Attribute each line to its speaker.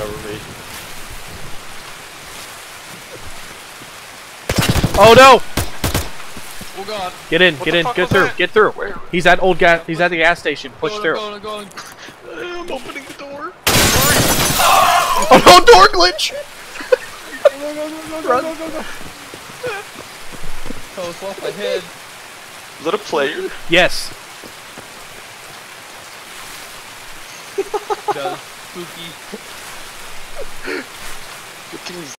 Speaker 1: Cover me.
Speaker 2: Oh no!
Speaker 3: Oh god.
Speaker 2: Get in,
Speaker 1: What
Speaker 2: get in, get through,
Speaker 1: that?
Speaker 2: get through.
Speaker 1: Where?
Speaker 2: He's at old gas. He's at the gas station. Push
Speaker 3: going,
Speaker 2: through.
Speaker 3: I'm going, I'm going.
Speaker 1: I'm opening the door.
Speaker 2: Oh no, door glitch!
Speaker 3: Go, go, go, go, go, go, go, go. Oh, it's off my head.
Speaker 1: Is that a player?
Speaker 2: Yes.
Speaker 3: Does. Spooky.
Speaker 1: Eu tenho